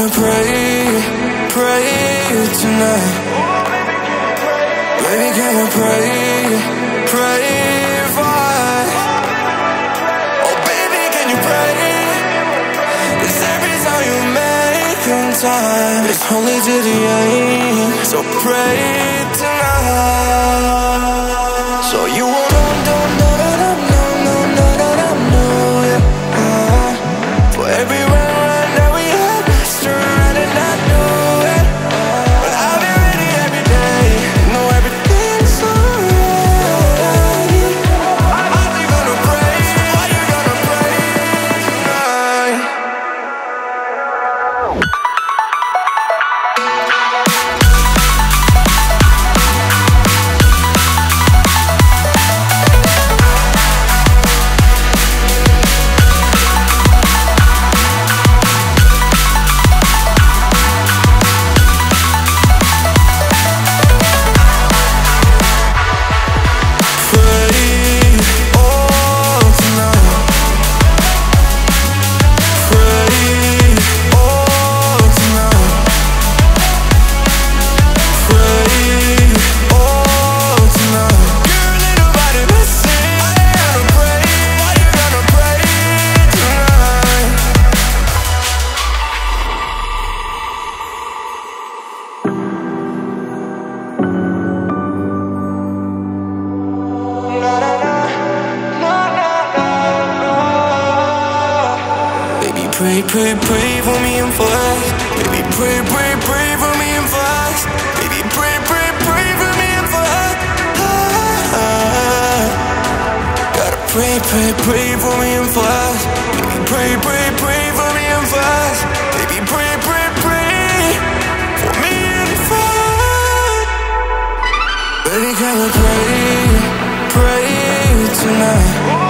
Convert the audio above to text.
gonna pray, pray tonight. Baby, can you pray, pray for us? Oh, baby, can you pray? This every time you make in time It's only to the end. So pray tonight. So you pray, pray, pray for me and for us. Baby, pray, pray, pray for me and for us. Baby, pray, pray, pray for me and for us. Gotta pray, pray, pray for me and for us. Baby, pray, pray, pray for me and for us. Baby, pray, pray, pray for me and for us. Baby, can we pray, pray tonight?